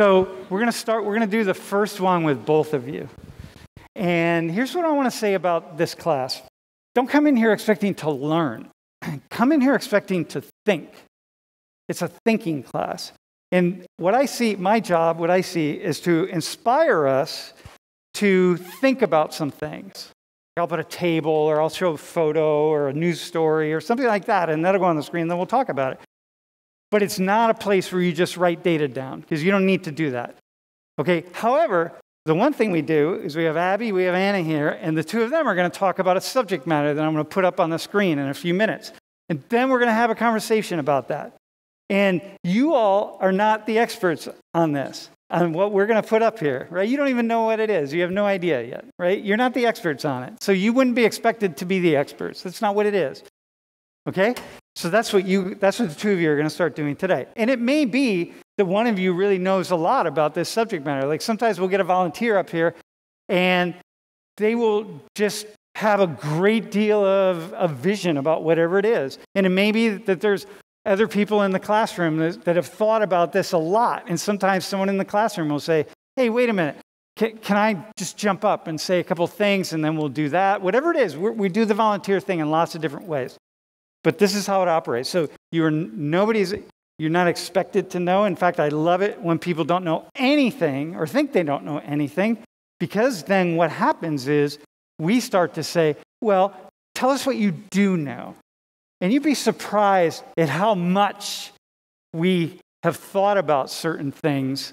So we're going to start, we're going to do the first one with both of you. And here's what I want to say about this class don't come in here expecting to learn, come in here expecting to think. It's a thinking class. And what I see, my job, what I see, is to inspire us to think about some things. I'll put a table or I'll show a photo or a news story or something like that, and that'll go on the screen, and then we'll talk about it. But it's not a place where you just write data down because you don't need to do that. Okay, however, the one thing we do is we have Abby, we have Anna here, and the two of them are going to talk about a subject matter that I'm going to put up on the screen in a few minutes. And then we're going to have a conversation about that. And you all are not the experts on this, on what we're going to put up here, right? You don't even know what it is. You have no idea yet, right? You're not the experts on it. So you wouldn't be expected to be the experts. That's not what it is. Okay? So that's what you that's what the two of you are going to start doing today. And it may be that one of you really knows a lot about this subject matter. Like sometimes we'll get a volunteer up here and they will just have a great deal of, of vision about whatever it is. And it may be that there's other people in the classroom that, that have thought about this a lot. And sometimes someone in the classroom will say, hey, wait a minute. Can, can I just jump up and say a couple things and then we'll do that? Whatever it is, we do the volunteer thing in lots of different ways. But this is how it operates. So you're nobody's you're not expected to know. In fact, I love it when people don't know anything or think they don't know anything because then what happens is we start to say, "Well, tell us what you do know." And you'd be surprised at how much we have thought about certain things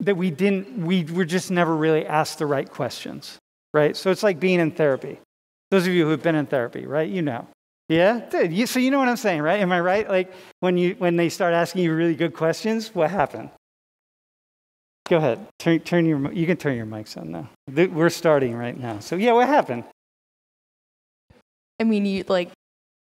that we didn't we were just never really asked the right questions, right? So it's like being in therapy. Those of you who've been in therapy, right? You know. Yeah? So you know what I'm saying, right? Am I right? Like when, you, when they start asking you really good questions, what happened? Go ahead. Turn, turn your, you can turn your mics on now. We're starting right now. So, yeah, what happened? I mean, you, like,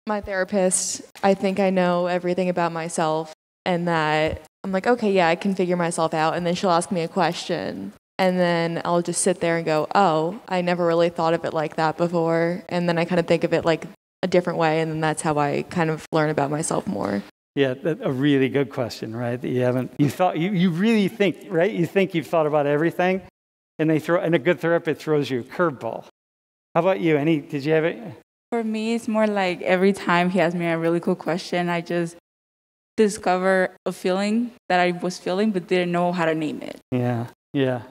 my therapist, I think I know everything about myself, and that I'm like, okay, yeah, I can figure myself out. And then she'll ask me a question, and then I'll just sit there and go, oh, I never really thought of it like that before. And then I kind of think of it like a different way. And then that's how I kind of learn about myself more. Yeah, a really good question, right? That you haven't, you thought, you, you really think, right? You think you've thought about everything, and they throw, and a good therapist throws you a curveball. How about you? Any, did you have it? For me, it's more like every time he asks me a really cool question, I just discover a feeling that I was feeling, but didn't know how to name it. Yeah, yeah.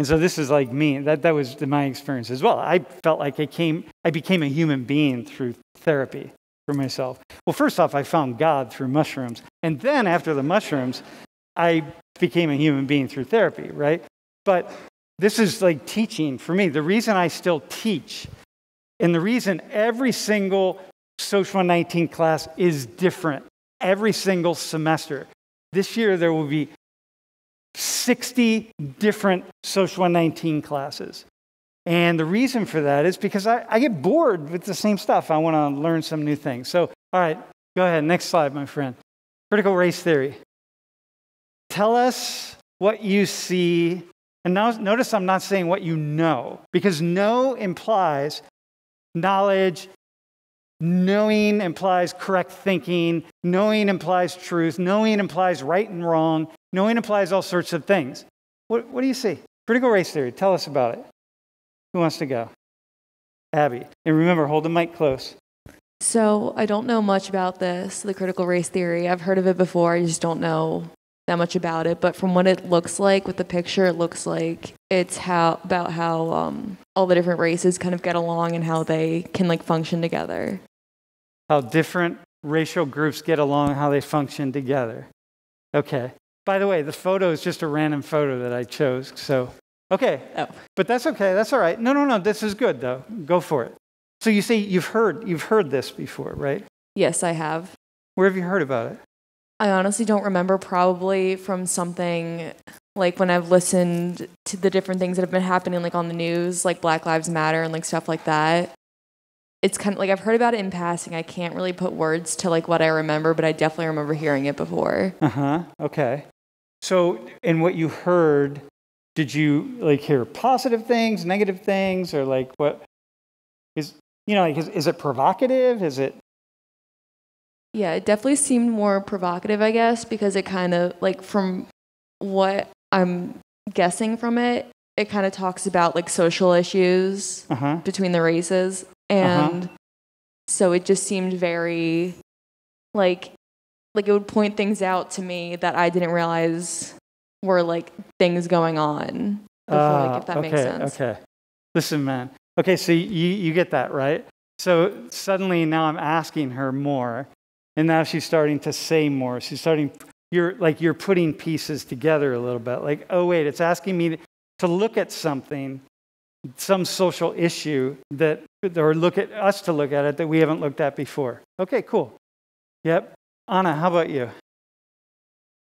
And so this is like me. That, that was my experience as well. I felt like I came, I became a human being through therapy for myself. Well, first off, I found God through mushrooms. And then after the mushrooms, I became a human being through therapy, right? But this is like teaching for me. The reason I still teach and the reason every single Social 119 class is different every single semester. This year, there will be 60 different Social 119 classes. And the reason for that is because I, I get bored with the same stuff. I want to learn some new things. So, all right, go ahead. Next slide, my friend. Critical race theory. Tell us what you see. And now, notice I'm not saying what you know, because know implies knowledge, Knowing implies correct thinking. Knowing implies truth. Knowing implies right and wrong. Knowing implies all sorts of things. What, what do you see? Critical race theory. Tell us about it. Who wants to go? Abby. And remember, hold the mic close. So, I don't know much about this, the critical race theory. I've heard of it before. I just don't know that much about it. But from what it looks like with the picture, it looks like it's how about how um, all the different races kind of get along and how they can like function together how different racial groups get along, how they function together. Okay. By the way, the photo is just a random photo that I chose. So, okay. Oh. But that's okay. That's all right. No, no, no. This is good though. Go for it. So you say you've heard you've heard this before, right? Yes, I have. Where have you heard about it? I honestly don't remember. Probably from something like when I've listened to the different things that have been happening, like on the news, like Black Lives Matter and like stuff like that it's kind of like I've heard about it in passing. I can't really put words to like what I remember, but I definitely remember hearing it before. Uh huh. Okay. So, in what you heard, did you like hear positive things, negative things, or like what is you know like is, is it provocative? Is it Yeah, it definitely seemed more provocative, I guess, because it kind of like from what I'm guessing from it, it kind of talks about like social issues Uh huh. between the races. And so it just seemed very like like it would point things out to me that I didn't realize were like things going on before, like if that Ah, okay, makes sense. Okay. Listen, man. Okay, so you, you get that, right? So suddenly now I'm asking her more, and now she's starting to say more. She's starting, you're like, you're putting pieces together a little bit. Like, oh, wait, it's asking me to look at something, some social issue that, or look at us to look at it that we haven't looked at before. Okay, cool. Yep. Anna, how about you?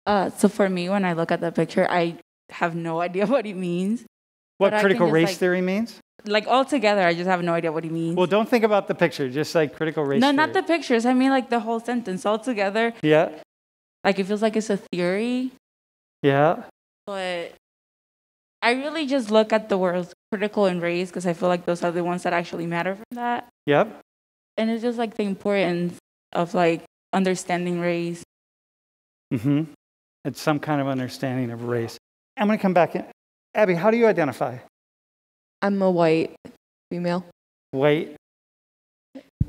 Uh, so for me, when I look at the picture, I have no idea what it means. What But critical race like- theory means? Like altogether, I just have no idea what he means. Well, don't think about the picture, just like critical race no, theory. not the pictures. I mean, like the whole sentence altogether. Yeah, Like it feels like it's a theory, yeah. but I really just look at the words critical and race because I feel like those are the ones that actually matter from that. Yep. And it's just like the importance of like understanding race. Mm-hmm. It's some kind of understanding of race. I'm going to come back in. Abby, how do you identify? I'm a white female. White.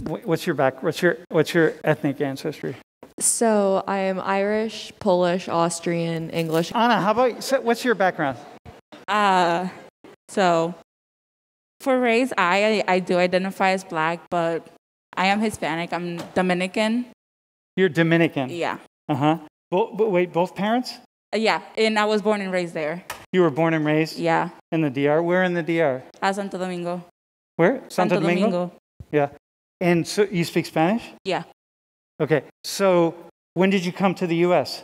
What's your back? What's your what's your ethnic ancestry? So I am Irish, Polish, Austrian, English. Anna, how about so what's your background? Uh, so for race, I I do identify as black, but I am Hispanic. I'm Dominican. You're Dominican. Yeah, Uh huh. Bo- but wait, both parents? Uh, yeah, and I was born and raised there. You were born and raised Yeah, in the DR. Where in the DR? at Santo Domingo. Where? Santo, Domingo? Yeah. And so you speak Spanish? Yeah, Okay. So when did you come to the U.S.?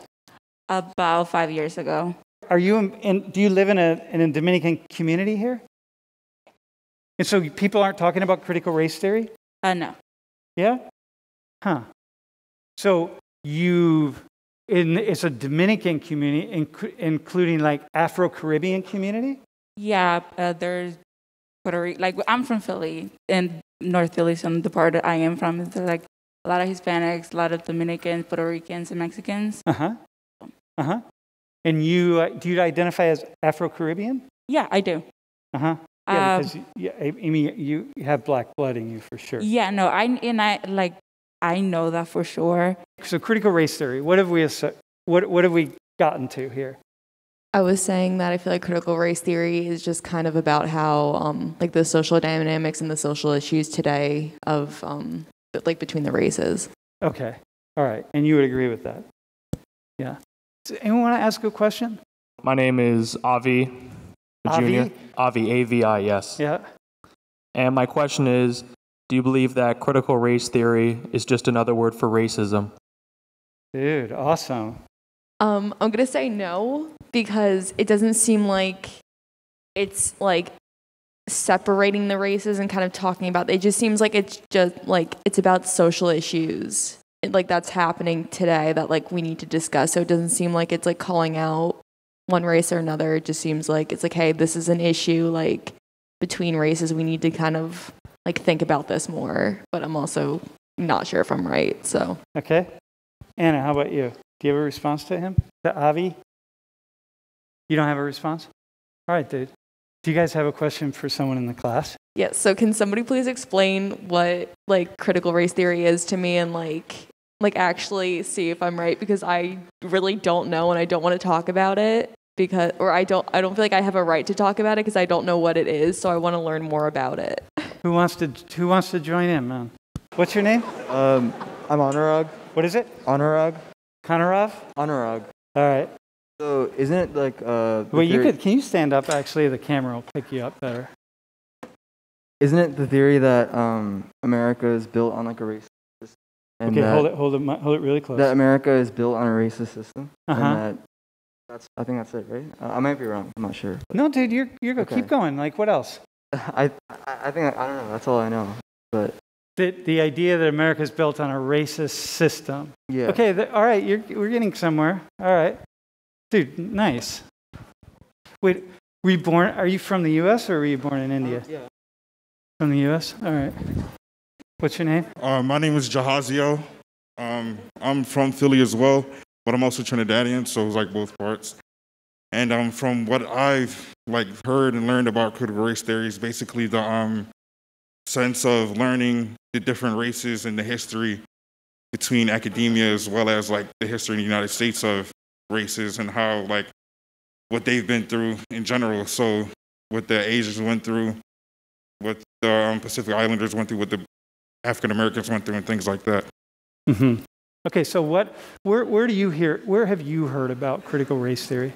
about five years ago. Are you in, in, do you live in a, in a Dominican community here? And so people aren't talking about critical race theory? Uh, no. Yeah? Huh. So you've, in, it's a Dominican community, inc- including like Afro Caribbean community? Yeah, uh, there's Puerto Rico. Like I'm from Philly, and North Philly, so the part that I am from is like a lot of Hispanics, a lot of Dominicans, Puerto Ricans, and Mexicans. Uh huh. Uh huh. And you, uh, do you identify as Afro Caribbean? Yeah, I do. Uh huh. Yeah, Um, because you, yeah, Amy, you have black blood in you for sure. Yeah, no, I and I like I know that for sure. So critical race theory, what have we, what, what have we gotten to here? I was saying that I feel like critical race theory is just kind of about how, um, like, the social dynamics and the social issues today of, um, like, between the races. Okay. All right. And you would agree with that? Yeah. Does anyone want to ask a question? My name is Avi, the Avi? junior. Avi, A V I, yes. Yeah. And my question is Do you believe that critical race theory is just another word for racism? Dude, awesome. Um, I'm gonna say no because it doesn't seem like it's like separating the races and kind of talking about. It just seems like it's just like it's about social issues, and, like that's happening today that like we need to discuss. So it doesn't seem like it's like calling out one race or another. It just seems like it's like, hey, this is an issue like between races. We need to kind of like think about this more. But I'm also not sure if I'm right. So Okay. Anna, how about you? Do you have a response to him? To Avi? You don't have a response? All right, dude. Do you guys have a question for someone in the class? Yeah, so can somebody please explain what like critical race theory is to me and like like actually see if I'm right because I really don't know and I don't want to talk about it because or I don't I don't feel like I have a right to talk about it because I don't know what it is, so I want to learn more about it. Who wants to who wants to join in, man? What's your name? Um, I'm Anurag. What is it? Anurag. Konarov? Anurag. All right. So isn't it like uh? Wait, you could can you stand up actually the camera will pick you up better. Isn't it the theory that um America is built on like a racist system? And Okay, hold it hold it hold it really close. That America is built on a racist system. Uh-huh. And that that's I think that's it, right? Uh, I might be wrong. I'm not sure. No, dude, you're you're good. Okay. Keep going. Like what else? I I I think I don't know. That's all I know. But The, the idea that America is built on a racist system. yeah. Okay, the, all right, you're, we're getting somewhere. All right. Dude, nice. Wait, were you born, are you from the U.S. or were you born in India? Yeah. From the U.S.? All right. What's your name? Uh, my name is Jahazio. Um, I'm from Philly as well, but I'm also Trinidadian, so it's like both parts. And um, from what I've like heard and learned about critical race theory is basically the um, sense of learning the different races and the history between academia as well as like the history in the United States of races and how like what they've been through in general. So what the Asians went through, what the um, Pacific Islanders went through, what the African Americans went through, and things like that. hmm Okay, so what? Where, where do you hear? Where have you heard about critical race theory?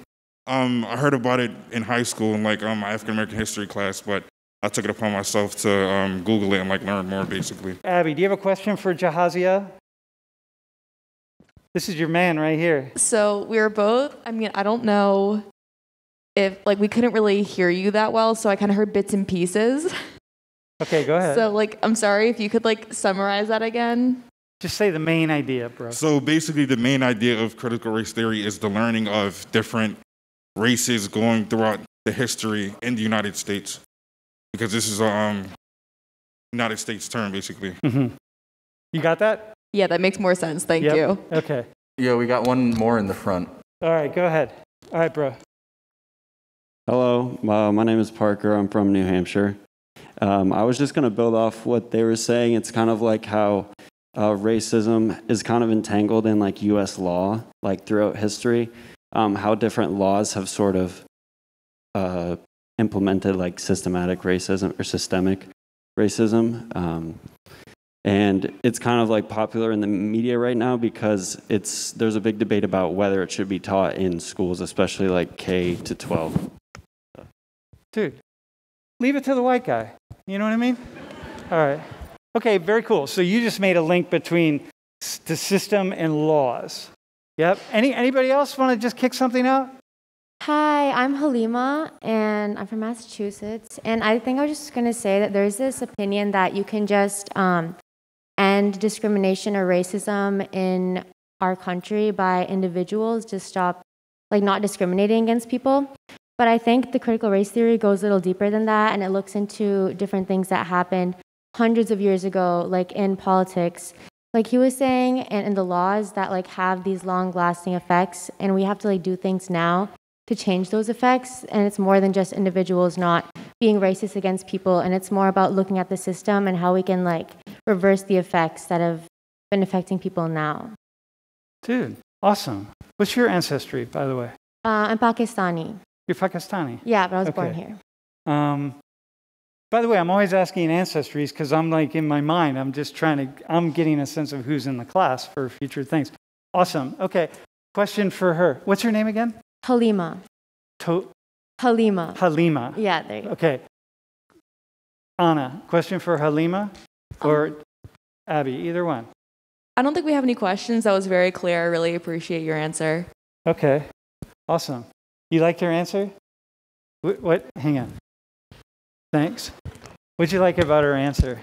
Um, I heard about it in high school in like um, my African American history class, but I took it upon myself to um, Google it and like learn more basically. Abby, do you have a question for Jahazia? This is your man right here. So we were both, I mean, I don't know if, like, we couldn't really hear you that well, so I kind of heard bits and pieces. Okay, go ahead. So, like, I'm sorry if you could, like, summarize that again. Just say the main idea, bro. So basically, the main idea of critical race theory is the learning of different races going throughout the history in the United States, because this is a um, United States term basically. hmm You got that? Yeah, that makes more sense. Thank Yep. you. Okay. Yeah, we got one more in the front. All right, go ahead. All right, bro. Hello, uh, my name is Parker. I'm from New Hampshire. Um, I was just going to build off what they were saying. It's kind of like how uh, racism is kind of entangled in like U.S. law, like throughout history. Um, how different laws have sort of uh, implemented like systematic racism or systemic racism. Um, and it's kind of like popular in the media right now because it's there's a big debate about whether it should be taught in schools, especially like K to 12. Dude, leave it to the white guy. You know what I mean? All right. Okay, very cool. So you just made a link between the system and laws. Yep. Any anybody else want to just kick something out? Hi, I'm Halima and I'm from Massachusetts. And I think I was just going to say that there's this opinion that you can just um, end discrimination or racism in our country by individuals to stop, like, not discriminating against people. But I think the critical race theory goes a little deeper than that and it looks into different things that happened hundreds of years ago, like in politics. Like he was saying, and in the laws that like have these long lasting effects, and we have to like do things now to change those effects. And it's more than just individuals not being racist against people, and it's more about looking at the system and how we can like reverse the effects that have been affecting people now. Dude, awesome. What's your ancestry, by the way? Uh, I'm Pakistani. You're Pakistani. Yeah, but I was born here. Um, by the way, I'm always asking ancestries because I'm like in my mind, I'm just trying to, I'm getting a sense of who's in the class for future things. Awesome. Okay. Question for her. What's her name again? Halima. To- Halima. Halima. Yeah, there you go. Okay. Anna, question for Halima or um, Abby? Either one. I don't think we have any questions. That was very clear. I really appreciate your answer. Okay. Awesome. You liked her answer? What? what? Hang on. Thanks. What'd you like about her answer?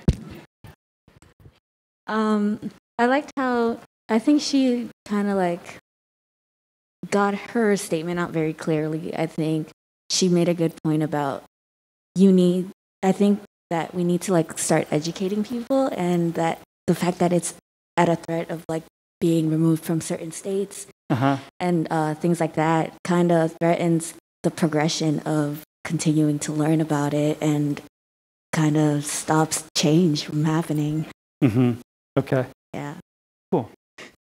Um, I liked how I think she kind of like got her statement out very clearly. I think she made a good point about you need. I think that we need to like start educating people, and that the fact that it's at a threat of like being removed from certain states Uh huh. and uh, things like that kind of threatens the progression of continuing to learn about it and kind of stops change from happening. Mm-hmm. Okay. Yeah. Cool.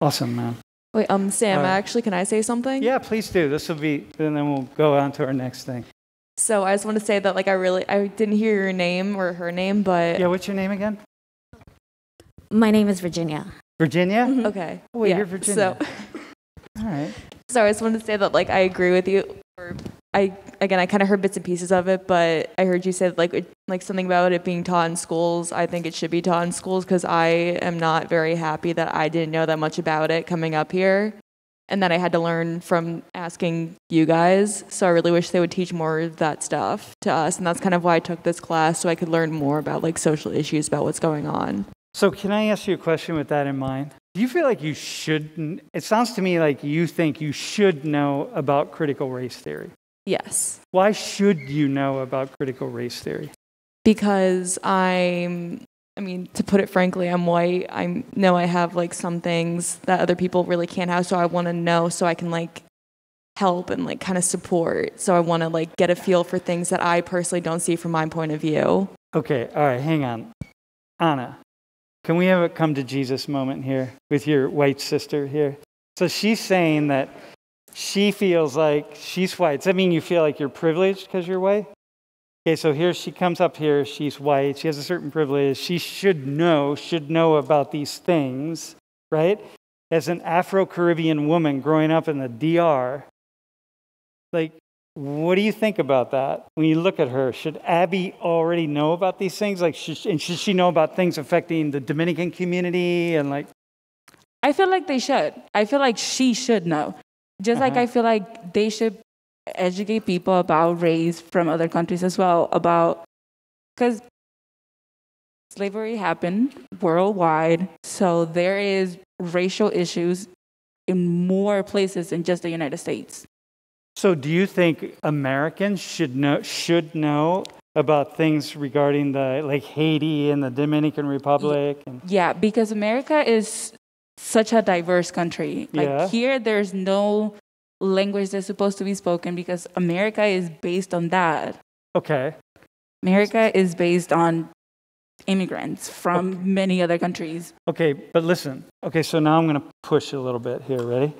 Awesome, man. Wait, um, Sam, All right. actually, can I say something? Yeah, please do. This will be, and then we'll go on to our next thing. So I just want to say that, like, I really, I didn't hear your name or her name, but Yeah, what's your name again? My name is Virginia. Virginia? okay. Oh, wait, yeah. you're Virginia. So, All right. so I just wanted to say that, like, I agree with you. Or I again, I kind of heard bits and pieces of it, but I heard you say like, like something about it being taught in schools. I think it should be taught in schools because I am not very happy that I didn't know that much about it coming up here, and that I had to learn from asking you guys. So I really wish they would teach more of that stuff to us, and that's kind of why I took this class so I could learn more about like social issues about what's going on. So, can I ask you a question with that in mind? Do you feel like you should? It sounds to me like you think you should know about critical race theory. Yes. Why should you know about critical race theory? because I'm I mean, to put it frankly, I'm white. I know I have like some things that other people really can't have, so I want to know so I can like help and like kind of support. So I want to like get a feel for things that I personally don't see from my point of view. Okay, all right, hang on. Anna, can we have a come to Jesus moment here with your white sister here? So she's saying that she feels like she's white. Does that mean you feel like you're privileged because you're white? Okay, so here she comes up here. She's white. She has a certain privilege. She should know, should know about these things, right? As an Afro Caribbean woman growing up in the DR, like, what do you think about that when you look at her? Should Abby already know about these things? Like, should, and should she know about things affecting the Dominican community and like? I feel like they should. I feel like she should know. Just like Uh-huh. I feel like they should educate people about race from other countries as well, about because slavery happened worldwide. So there is racial issues in more places than just the United States. So, do you think Americans should know should know about things regarding the like Haiti and the Dominican Republic? And, Yeah, because America is such a diverse country. Like Yeah. here, there's no language that's supposed to be spoken because America is based on that. okay, America is based on immigrants from many other countries. okay, but listen. Okay, so now I'm going to push a little bit here. Ready?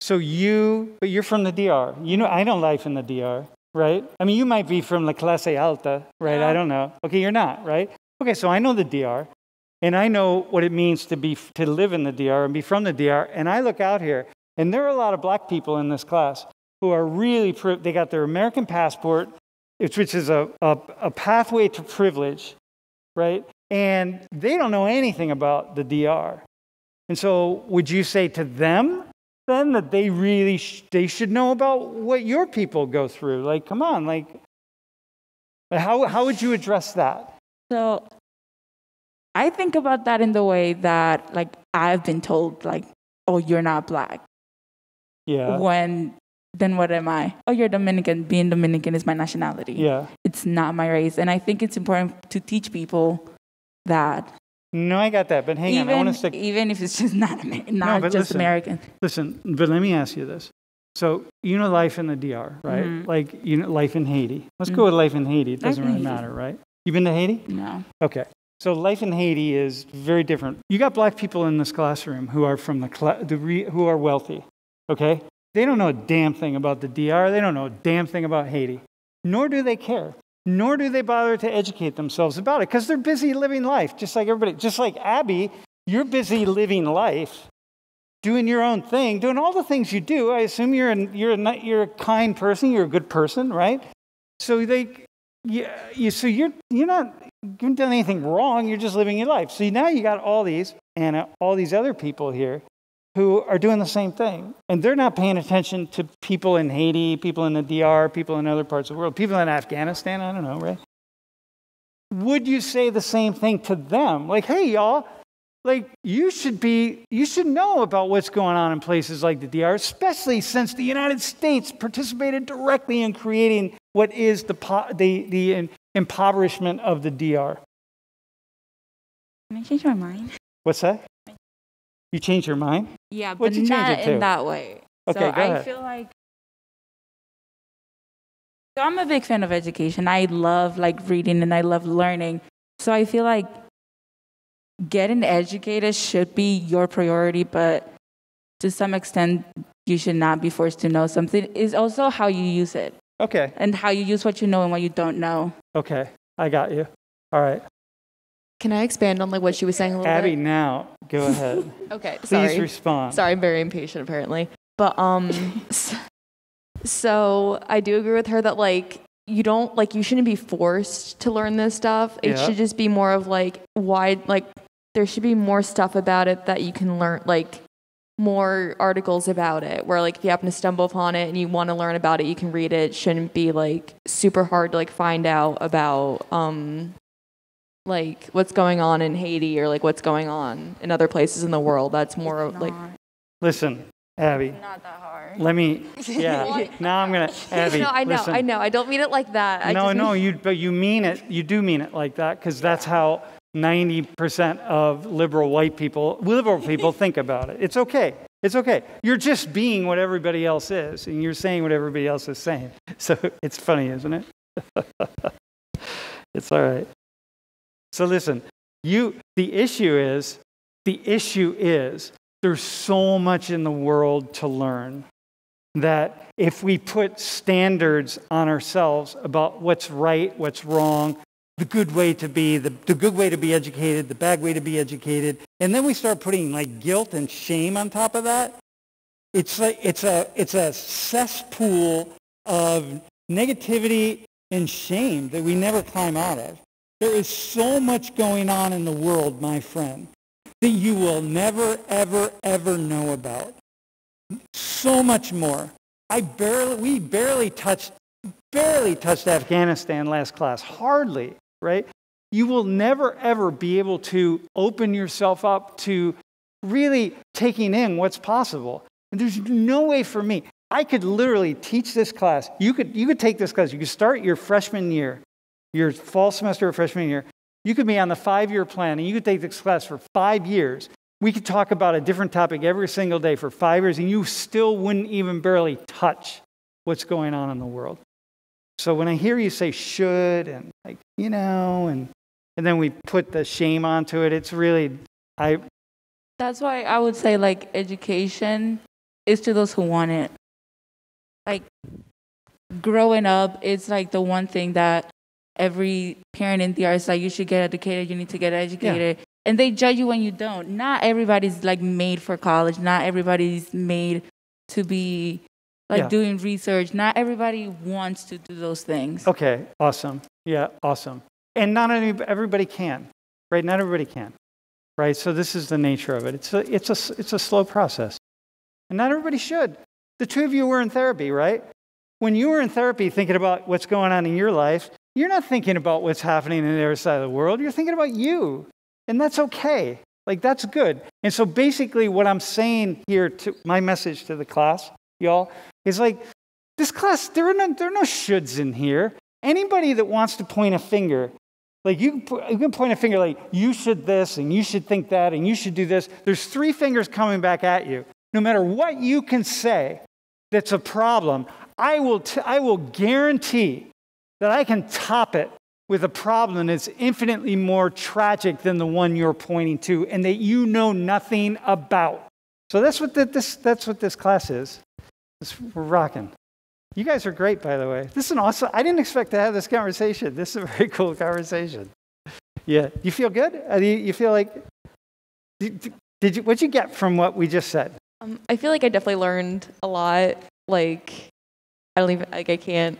So you, but you're from the DR. You know, I know life in the DR, right? I mean, you might be from La Clase Alta, right? I don't know. Okay, you're not, right? Okay, so I know the DR, and I know what it means to be to live in the DR and be from the DR. And I look out here, and there are a lot of black people in this class who are really pri- they got their American passport, which is a, a, a pathway to privilege, right? And they don't know anything about the DR. And so, would you say to them then that they really sh- they should know about what your people go through? Like, come on, like, how how would you address that? So I think about that in the way that like I've been told like, oh, you're not black. Yeah, When then what am I? Oh, you're Dominican. Being Dominican is my nationality. yeah. It's not my race. And I think it's important to teach people that No, I got that, but hang on, I want to stick. even if it's just not, not but just listen. American. Listen, but let me ask you this. So you know life in the DR, right? Mhm. Like you know life in Haiti. Let's Mhm. go with life in Haiti. It doesn't really matter, right? You been to Haiti? No. Okay. So life in Haiti is very different. You got black people in this classroom who are from the, cla- the re- who are wealthy. Okay? They don't know a damn thing about the DR. They don't know a damn thing about Haiti. Nor do they care. Nor do they bother to educate themselves about it because they're busy living life, just like everybody. Just like Abby, you're busy living life, doing your own thing, doing all the things you do. I assume you're, you're, a, you're a kind person, you're a good person, right? So they, yeah, you, so you're, you're not, you haven't done anything wrong. You're just living your life. So now you got all these, and uh, all these other people here who are doing the same thing. And they're not paying attention to people in Haiti, people in the DR, people in other parts of the world, people in Afghanistan. I don't know, right? Would you say the same thing to them? Like, hey, y'all, like you should be, you should know about what's going on in places like the DR, especially since the United States participated directly in creating what is the, po- the, the im- impoverishment of the DR. Can I change my mind? What's that? You changed your mind? Yeah, What'd but you not it in that way. Okay, so go I ahead. feel like so I'm a big fan of education. I love like reading and I love learning. So I feel like getting educated should be your priority, but to some extent you should not be forced to know something. Is also how you use it Okay, and how you use what you know and what you don't know. okay, I got you. All right. Can I expand on like what she was saying a little Abby, bit? now go ahead. Okay, Please sorry. respond. Sorry, I'm very impatient apparently. But um so I do agree with her that like you don't like you shouldn't be forced to learn this stuff. It Yeah. should just be more of like why like there should be more stuff about it that you can learn like more articles about it where like if you happen to stumble upon it and you want to learn about it you can read it. it shouldn't be like super hard to like find out about um like what's going on in Haiti or like what's going on in other places in the world that's more like Listen, Abby, Not that hard. let me, yeah, now I'm going to, Abby, no, I know, listen. I know. I don't mean it like that. I no, just no, mean- you, but you mean it, you do mean it like that because that's how 90% of liberal white people, liberal people think about it. It's okay. It's okay. You're just being what everybody else is, and you're saying what everybody else is saying. So it's funny, isn't it? it's all right. So listen, you the issue is the issue is there's so much in the world to learn that if we put standards on ourselves about what's right, what's wrong, the good way to be, the, the good way to be educated, the bad way to be educated, and then we start putting like guilt and shame on top of that, it's like it's a it's a cesspool of negativity and shame that we never climb out of. There is so much going on in the world, my friend, that you will never, ever, ever know about. So much more. I barely, we barely touched, barely touched Afghanistan last class. Hardly right? You will never, ever be able to open yourself up to really taking in what's possible. And there's no way for me. I could literally teach this class. You could, you could take this class. You could start your freshman year, your fall semester of freshman year. You could be on the five year plan and you could take this class for five years. We could talk about a different topic every single day for five years, and you still wouldn't even barely touch what's going on in the world. So when I hear you say should and like, you know, and and then we put the shame onto it, it's really I That's why I would say like education is to those who want it. Like growing up, it's like the one thing that every parent in the is like, you should get educated, you need to get educated. Yeah. And they judge you when you don't. Not everybody's like made for college. Not everybody's made to be like yeah. doing research. Not everybody wants to do those things. Okay, awesome. Yeah, awesome. And not everybody can, right? Not everybody can, right? So this is the nature of it. It's a, it's a, it's a slow process. And not everybody should. The two of you were in therapy, right? When you were in therapy thinking about what's going on in your life, you're not thinking about what's happening in the other side of the world. You're thinking about you. And that's okay. Like, that's good. And so, basically, what I'm saying here to my message to the class, y'all, is like, this class, there are no, there are no shoulds in here. Anybody that wants to point a finger, like you, you can point a finger like, you should this, and you should think that, and you should do this. There's three fingers coming back at you. No matter what you can say that's a problem, I will, t- I will guarantee that I can top it with a problem that's infinitely more tragic than the one you're pointing to and that you know nothing about. So that's what the, this, that's what this class is. We're rocking. You guys are great, by the way. This is an awesome. I didn't expect to have this conversation. This is a very cool conversation. Yeah. You feel good? Uh, you, you feel like. Did, did you? What'd you get from what we just said? Um, I feel like I definitely learned a lot. Like, I don't even like I can't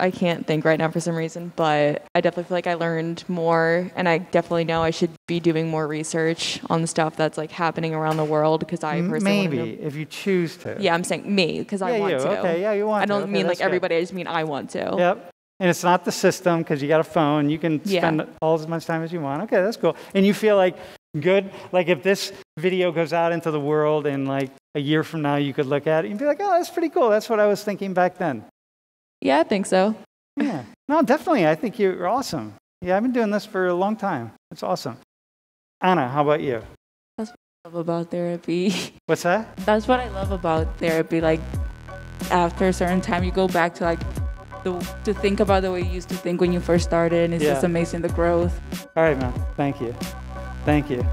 I can't think right now for some reason, but I definitely feel like I learned more, and I definitely know I should be doing more research on the stuff that's like happening around the world because I personally maybe if you choose to. Yeah, I'm saying me because I want you. to. Okay, yeah, you want. To. I don't mean like good. everybody. I just mean I want to. Yep. And it's not the system because you got a phone. You can spend yeah. all as much time as you want. Okay, that's cool. And you feel like good. Like if this video goes out into the world and like a year from now you could look at it and be like, oh, that's pretty cool. That's what I was thinking back then. Yeah, I think so. Yeah. No, definitely. I think you're awesome. Yeah, I've been doing this for a long time. It's awesome. Anna, how about you? That's what I love about therapy. What's that? That's what I love about therapy. Like after a certain time, you go back to like the, to think about the way you used to think when you first started, and it's yeah. just amazing the growth. All right, man. Thank you. Thank you.